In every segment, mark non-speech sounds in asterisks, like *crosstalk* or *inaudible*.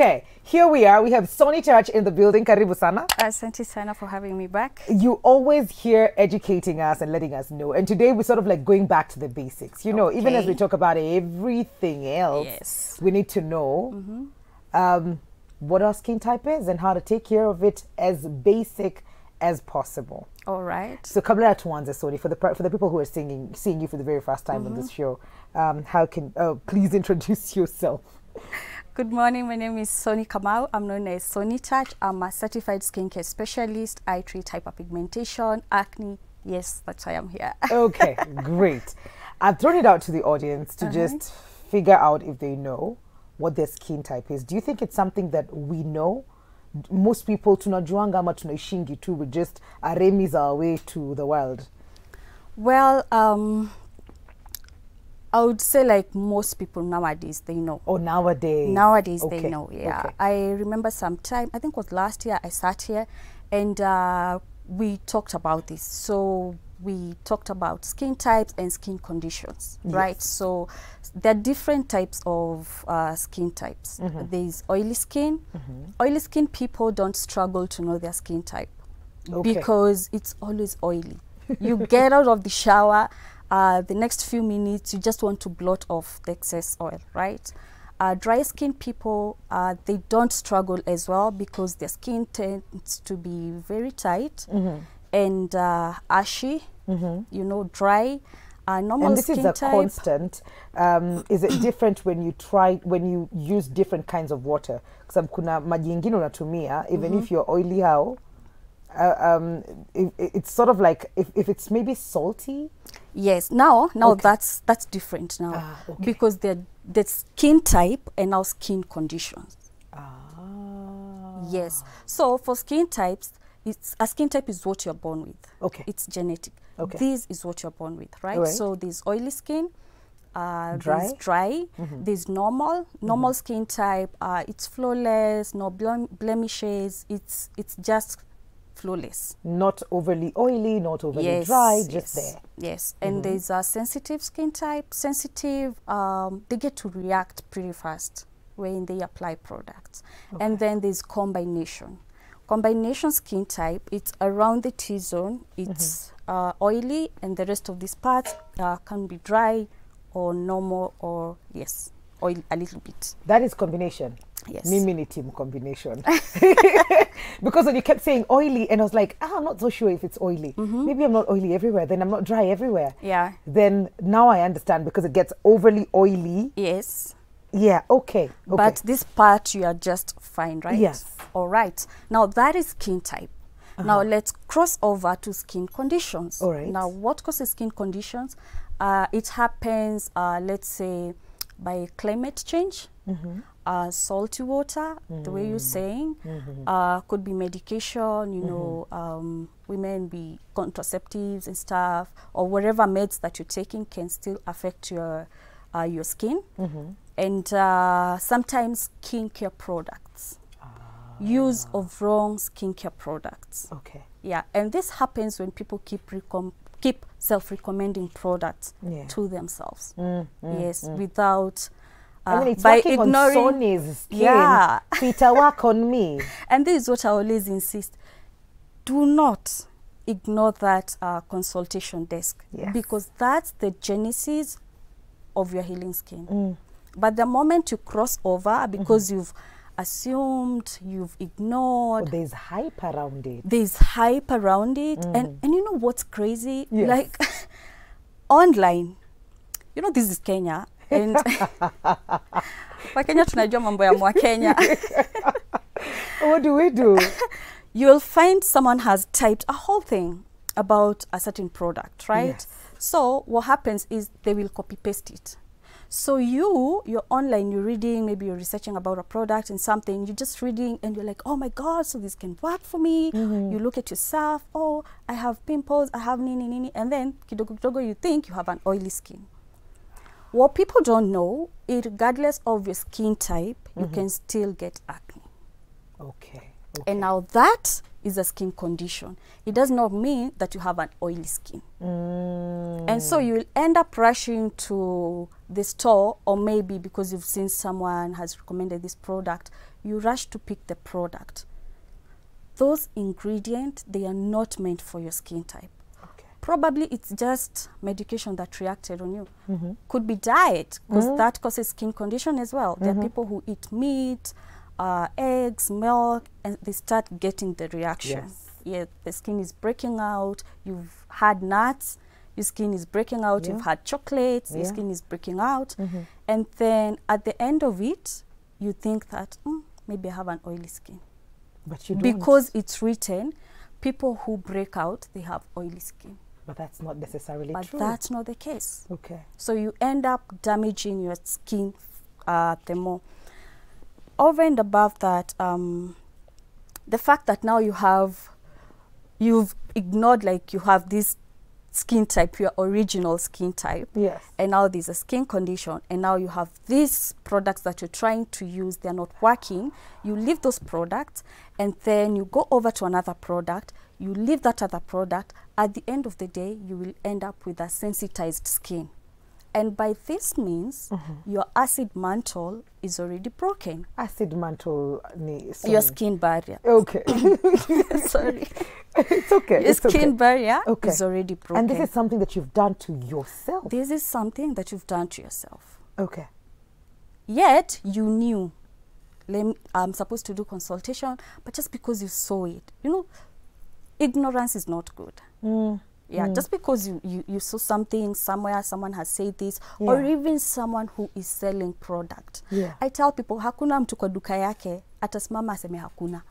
Okay, here we are. We have Sony Touch in the building. Karibu sana. Asante sana for having me back. You always here educating us and letting us know. And today we're sort of like going back to the basics. You know, even as we talk about everything else, Yes. we need to know um, what our skin type is and how to take care of it as basic as possible. All right. So kabla tuanze Sony, for the for the people who are singing, seeing you for the very first time on this show, um, how can uh, please *laughs* introduce yourself? Good morning. My name is Soni Kamau. I'm known as Soni Touch. I'm a certified skincare specialist. I treat hyperpigmentation, acne. Yes, that's why I'm here. *laughs* Okay, great. I've thrown it out to the audience to just figure out if they know what their skin type is. Do you think it's something that we know? Most people tunajuanga ama tunaishingi too. we just aremis our way to the world. well, um, I would say like most people nowadays they know. Oh, nowadays. Nowadays Okay, they know. Yeah, okay. I remember some time. I think it was last year. I sat here, and uh, we talked about this. So we talked about skin types and skin conditions, right? So there are different types of uh, skin types. There's oily skin. Oily skin people don't struggle to know their skin type Okay. because it's always oily. you get out of the shower, uh, the next few minutes, you just want to blot off the excess oil, right? Uh, dry skin people, uh, they don't struggle as well because their skin tends to be very tight mm -hmm. and uh, ashy, you know, dry. Uh, normal and this skin is a type. constant. Um, is it different when you try when you use different kinds of water? Because kuna maji ingine unatumia even if you're oily how uh, um, it, it's sort of like if, if it's maybe salty. Yes, now now Okay. that's that's different now Ah, okay. because the the skin type and now skin conditions. Ah. Yes. So for skin types, it's a skin type is what you're born with. Okay. It's genetic. Okay. This is what you're born with, right? Right. So there's oily skin. Uh, Dry? There's dry. There's normal. Normal skin type. Uh, it's flawless. No blem- blemishes. It's it's just flawless. Not overly oily, not overly yes, dry, just yes, there. Yes, and there's a sensitive skin type. Sensitive, um, they get to react pretty fast when they apply products. And then there's combination. Combination skin type, it's around the T zone. It's uh, oily, and the rest of these parts uh, can be dry or normal or yes, oil a little bit. That is combination. Yes. Mimi ni team combination. *laughs* *laughs* because when you kept saying oily, and I was like, ah, I'm not so sure if it's oily. Maybe I'm not oily everywhere. Then I'm not dry everywhere. Yeah. Then now I understand because it gets overly oily. Yes. Yeah. Okay. Okay. But this part you are just fine, right? Yes. All right. Now that is skin type. Now let's cross over to skin conditions. All right. Now what causes skin conditions? Uh, it happens, uh, let's say, by climate change, uh, salty water, the way you're saying, uh, could be medication, you know, um, women be contraceptives and stuff, or whatever meds that you're taking can still affect your uh, your skin, and uh, sometimes skincare products. Use of wrong skincare products. okay. Yeah, and this happens when people keep recom- keep self-recommending products Yeah. to themselves. Mm, yes, without uh, I mean, it's by working ignoring. on Sony's skin. Yeah. Peter, work on me. *laughs* And this is what I always insist: do not ignore that uh, consultation desk Yes. because that's the genesis of your healing skin. Mm. But the moment you cross over, because you've assumed, you've ignored, there's hype around it. there's hype around it Mm. and and you know what's crazy Yes. like *laughs* online you know this is kenya and *laughs* wakenya tunajua mambo ya mwakenya *laughs* What do we do? you'll find someone has typed a whole thing about a certain product right Yes. so what happens is they will copy paste it so you you're online you're reading maybe you're researching about a product and something you're just reading and you're like oh my god so this can work for me you look at yourself oh i have pimples i have nini nini and then kidogo kidogo you think you have an oily skin what people don't know regardless of your skin type you can still get acne Okay. and now that is a skin condition. It does not mean that you have an oily skin. Mm, And so you will end up rushing to the store, or maybe because you've seen someone has recommended this product, you rush to pick the product. Those ingredients, they are not meant for your skin type. Okay. Probably it's just medication that reacted on you. Mm-hmm. Could be diet, because Mhm. that causes skin condition as well. There Mhm. are people who eat meat, uh, eggs, milk, and they start getting the reaction. Yes. Yeah, the skin is breaking out. You've had nuts, your skin is breaking out. You've had chocolates, your skin is breaking out. Mhm. And then at the end of it, you think that "Mm, maybe I have an oily skin. But you don't. Because it's written, people who break out, they have oily skin. But that's not necessarily But true. that's not the case. okay. So you end up damaging your skin uh, the more. Over and above that, um, the fact that now you have, you've ignored like you have this skin type, your original skin type, Yes. and now there's a skin condition, and now you have these products that you're trying to use, they're not working. You leave those products, and then you go over to another product, you leave that other product. At the end of the day, you will end up with a sensitized skin. And by this means, mm-hmm. your acid mantle is already broken. Acid mantle. Ni, Your skin barrier. Okay. *coughs* Sorry. *laughs* *laughs* it's okay. Your it's skin okay. barrier Okay. is already broken. And this is something that you've done to yourself. this is something that you've done to yourself. okay. Yet you knew I'm supposed to do consultation, but just because you saw it, you know, ignorance is not good. Mm. Yeah, Mm. just because you, you, you saw something somewhere, someone has said this, yeah. or even someone who is selling product. Yeah. I tell people, hakuna mtu kwa duka yake, atasimama aseme hakuna.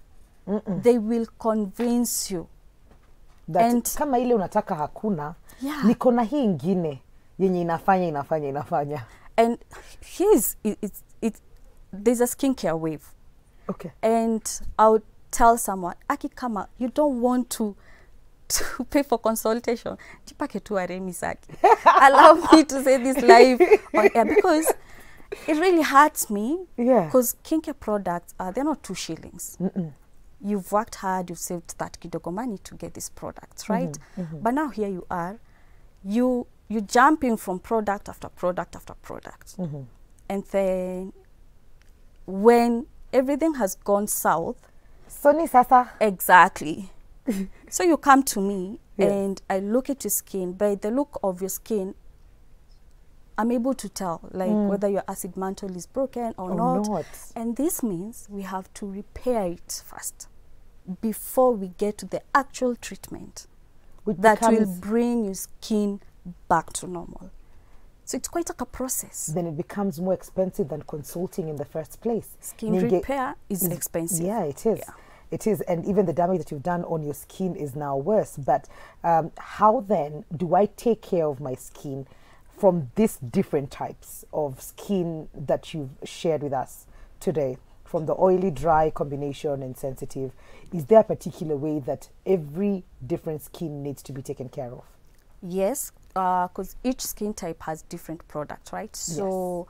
Mm-mm. They will convince you. That And- kama ile unataka hakuna Yeah. niko na hii ingine yenye inafanya inafanya inafanya And here's, it, it, there's a skincare wave. okay and I'll tell someone, Aki kama, you don't want to *laughs* to pay for consultation. Jipake tu aremi zake *laughs* Allow me to say this live on air because it really hurts me yeah because skincare products, uh, they're not two shillings. Mm-mm. You've worked hard, you've saved that kidogo money to get these products, right? Mm -hmm. But now here you are, you you jumping from product after product after product mm -hmm. and then when everything has gone south Sony sasa exactly *laughs* so you come to me Yes. and i look at your skin by the look of your skin i'm able to tell like Mm. whether your acid mantle is broken or or not not and this means we have to repair it first before we get to the actual treatment Which that will bring your skin back to normal so it's quite like a process then it becomes more expensive than consulting in the first place skin Ninge- repair is is- expensive Yeah, it is. Yeah. It is, and even the damage that you've done on your skin is now worse. But um, how then do I take care of my skin from these different types of skin that you've shared with us today? From the oily, dry combination and sensitive, is there a particular way that every different skin needs to be taken care of? Yes, uh, because each skin type has different products, right? yes. So,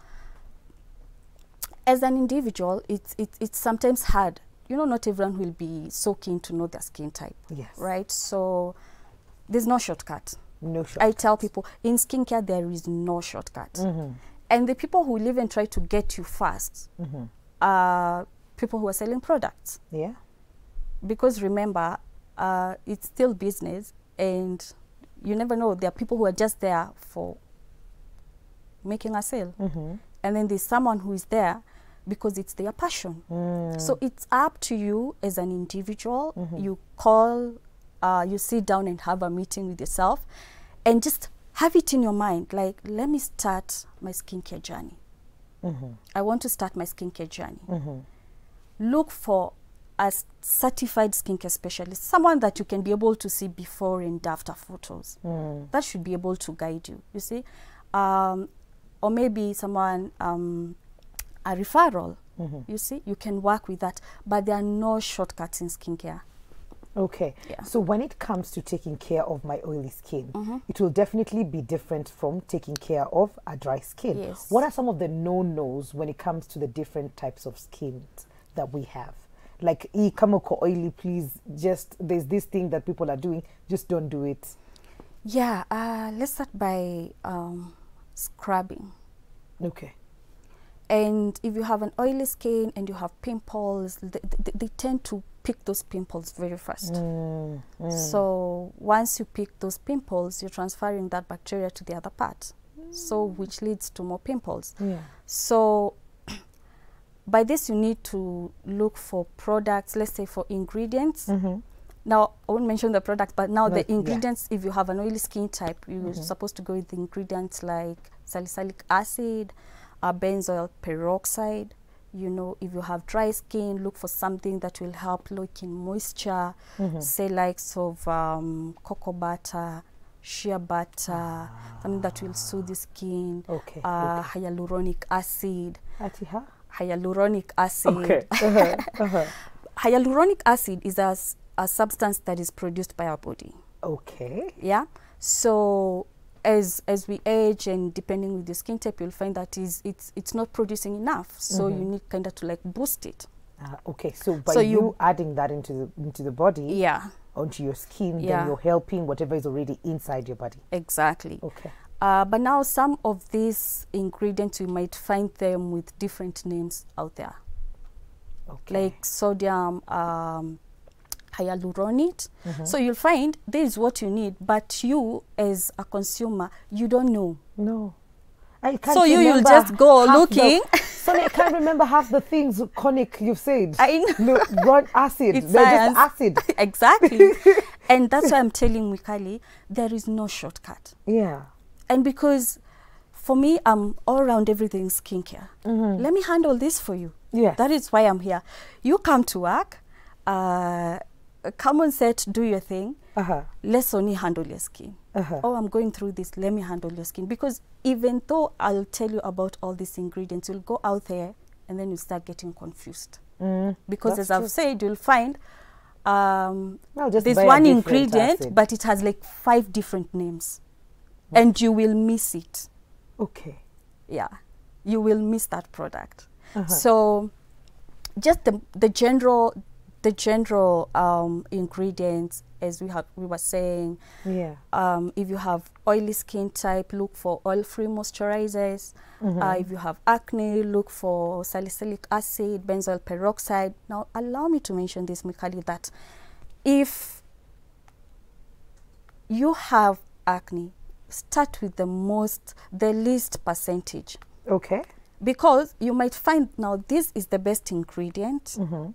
as an individual, it's it's it's sometimes hard. You know, not everyone will be so keen to know their skin type, Yes. right? So, there's no shortcut. No short. I tell people in skincare there is no shortcut, Mhm. and the people who will even try to get you fast Mhm. are people who are selling products. Yeah. because remember uh, it's still business and you never know there are people who are just there for making a sale Mm-hmm. and then there's someone who is there because it's their passion Mm. so it's up to you as an individual Mhm. you call uh, you sit down and have a meeting with yourself and just have it in your mind like let me start my skincare journey Mhm. i want to start my skincare journey Mhm. look for a certified skincare specialist, someone that you can be able to see before and after photos. Mm. That should be able to guide you, you see. Um, or maybe someone, um, a referral, Mhm. you see, you can work with that. But there are no shortcuts in skincare. Okay. Yeah. So when it comes to taking care of my oily skin, Mhm. it will definitely be different from taking care of a dry skin. Yes. What are some of the no-nos when it comes to the different types of skins that we have? Like, "Ee, kama uko oily, please just there's this thing that people are doing, just don't do it. Yeah, uh, let's start by um, scrubbing. Okay. And if you have an oily skin and you have pimples, they, they, they tend to pick those pimples very fast. Mm, mm. So once you pick those pimples, you're transferring that bacteria to the other part. So which leads to more pimples. yeah. So *clears throat* by this you need to look for products, let's say for ingredients. Mm-hmm. Now I won't mention the product, but now the yeah. ingredients, if you have an oily skin type, you're Mhm. supposed to go with ingredients like salicylic acid, uh, benzoyl peroxide. You know, if you have dry skin, look for something that will help lock in moisture. mm -hmm. Say likes of um, cocoa butter, shea butter, ah. something that will soothe the skin. Okay. Uh, okay. hyaluronic acid. Atiha? Hyaluronic acid. Okay. Uh-huh. Uh-huh. *laughs* Hyaluronic acid is a, a substance that is produced by our body. Okay. Yeah. So as as we age and depending with the skin type, you'll find that is it's it's not producing enough. So you Mhm. need kind of to like boost it. Uh, okay. So by So you, you- adding that into the into the body, Yeah. onto your skin, Yeah. then you're helping whatever is already inside your body. Exactly. Okay. Uh, but now some of these ingredients you might find them with different names out there, Okay. like sodium um, hyaluronate. Mhm. So you'll find this is what you need, but you as a consumer, you don't know. no. I can't So you- you'll just go looking. The, *laughs* Sonny, I can't remember half the things conic you've said. I know. Look, run acid. It's They're science. just acid. *laughs* exactly. *laughs* and that's why I'm telling Mikali, there is no shortcut. Yeah. And because for me, I'm all around everything skincare. Mhm. Let me handle this for you. Yeah. That is why I'm here. You come to work, uh, come on set, do your thing. Uh-huh. Let's only handle your skin. Uh-huh. Oh, I'm going through this. Let me handle your skin. Because even though I'll tell you about all these ingredients, you'll go out there and then you start getting confused. Mm, Because as I've said, you'll find um, just there's one ingredient, acid. but it has like five different names, and you will miss it. okay. Yeah, you will miss that product. Uh-huh. So, just the the general the general um, ingredients, as we have we were saying, Yeah. um, if you have oily skin type, look for oil-free moisturizers. Mhm. Uh, if you have acne, look for salicylic acid, benzoyl peroxide. Now, allow me to mention this, Mikali, that if you have acne, start with the most, the least percentage. Okay. Because you might find now this is the best ingredient, Mm-hmm.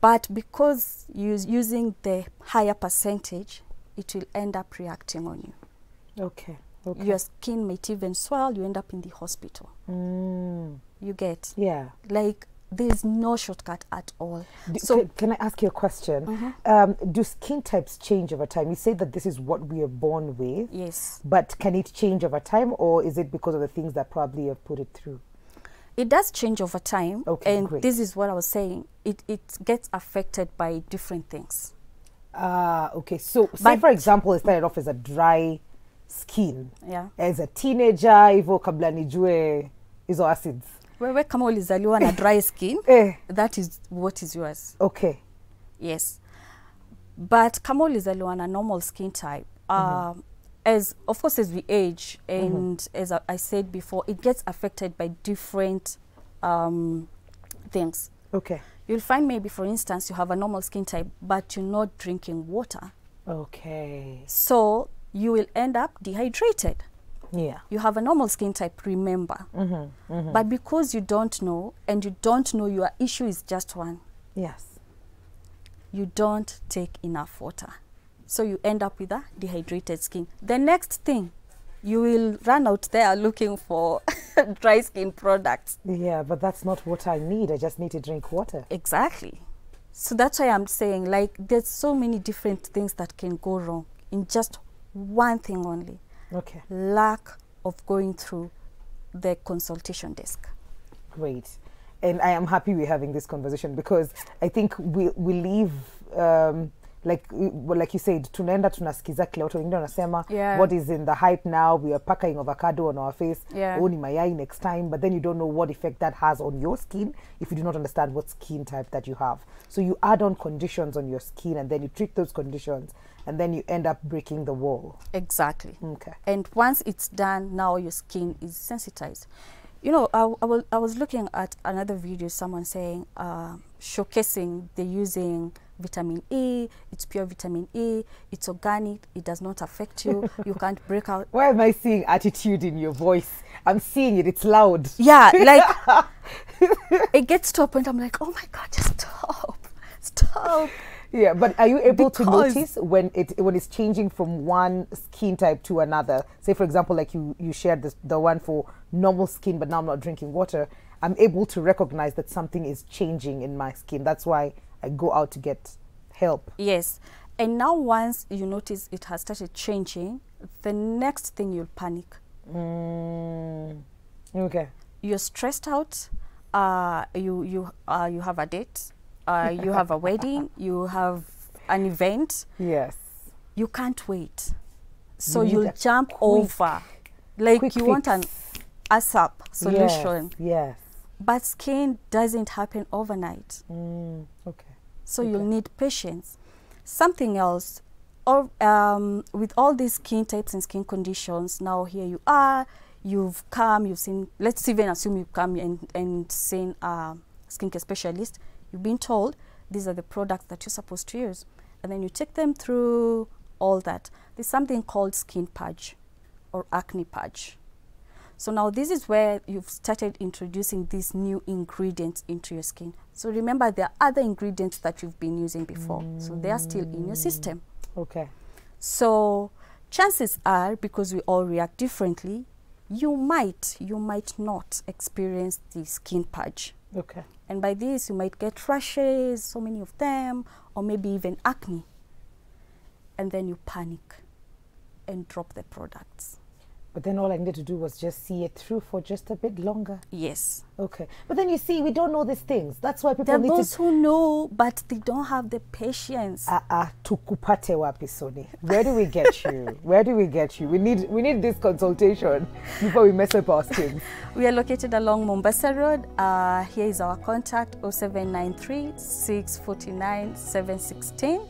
But because you're using the higher percentage, it will end up reacting on you. Okay. Okay. Your skin might even swell, you end up in the hospital. Mm. You get Yeah. like there's no shortcut at all. D- So- can, can I ask you a question? Mhm. Um, do skin types change over time? You say that this is what we are born with, Yes, but can it change over time, or is it because of the things that probably have put it through? It does change over time. Okay, and great. this is what I was saying. It it gets affected by different things. Ah, okay. So, say But- for example, I started off as a dry skin Yeah. as a teenager, hivyo kabla nijue hizo acids. Wewe kama ulizaliwa na dry *laughs* skin, Eh, that is what is yours. okay. Yes. But kama ulizaliwa na normal skin type, um, as of course as we age and as I, I said before, it gets affected by different um, things. Okay. You'll find maybe, for instance, you have a normal skin type, but you're not drinking water. Okay. So you will end up dehydrated. Yeah. You have a normal skin type, remember. Mm-hmm. Mm-hmm. But because you don't know, and you don't know your issue is just one, yes. you don't take enough water. So you end up with a dehydrated skin. The next thing, you will run out there looking for *laughs* dry skin products. Yeah, but that's not what I need. I just need to drink water. Exactly. So that's why I'm saying, like, there's so many different things that can go wrong in just one thing only Okay. lack of going through the consultation desk. Great. And I am happy we're having this conversation because I think we, we leave um, like like you said tunaenda tunasikiza kila watu wengine wanasema Yeah. what is in the hype now we are packing avocado on our face Yeah. oh ni mayai next time but then you don't know what effect that has on your skin if you do not understand what skin type that you have so you add on conditions on your skin and then you treat those conditions and then you end up breaking the wall Exactly. okay And once it's done, now your skin is sensitized. you know, I, I, was, I was looking at another video, someone saying, uh, showcasing they're using vitamin E, it's pure vitamin E, it's organic, it does not affect you, *laughs* you can't break out. Why am I seeing attitude in your voice? I'm seeing it, it's loud. Yeah, *laughs* like it gets to a point I'm like, oh my God, just stop, stop. Yeah, but are you able to notice when it when it's changing from one skin type to another? Say, for example, like you you shared this the one for normal skin, but now I'm not drinking water. I'm able to recognize that something is changing in my skin. That's why I go out to get help. Yes. And now once you notice it has started changing, the next thing you'll panic. Mm, okay. You're stressed out. Uh, you you uh, you have a date. Uh, you have a *laughs* wedding. You have an event. Yes. You can't wait. So you you'll jump quick- over, like quick you want an. ASAP solution. Yes. yes. But skin doesn't happen overnight. Mm, okay. So you'll need patience. Something else, or um, with all these skin types and skin conditions, now here you are, you've come, you've seen, let's even assume you've come and, and seen a skincare specialist, you've been told these are the products that you're supposed to use. And then you take them through all that. There's something called skin purge or acne purge. So now this is where you've started introducing these new ingredients into your skin. So remember there are other ingredients that you've been using before. So they are still in your system. Okay. So chances are because we all react differently, you might you might not experience the skin purge. Okay. And by this you might get rashes, so many of them, or maybe even acne. And then you panic and drop the products. But then all I needed to do was just see it through for just a bit longer. Yes. Okay. But then you see, we don't know these things. That's why people There are need those to. who know, but they don't have the patience. Ah, ah, tukupate wapi Soni? Where do we get *laughs* you? Where do we get you? We need we need this consultation before we mess up our skins. *laughs* We are located along Mombasa Road. Uh, here is our contact 0793 649 716.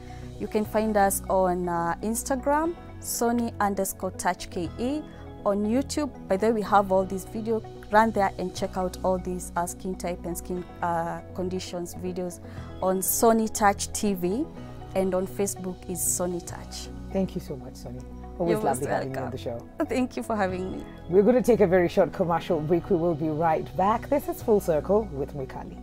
You can find us on uh, Instagram, Sony underscore touch KE. On YouTube, by the way, we have all these videos. Run there and check out all these uh, skin type and skin uh, conditions videos on Sony Touch TV. And on Facebook is Sony Touch. Thank you so much, Sony. Always You're lovely having you on the show. *laughs* Thank you for having me. We're going to take a very short commercial break. We will be right back. This is Full Circle with Mikali.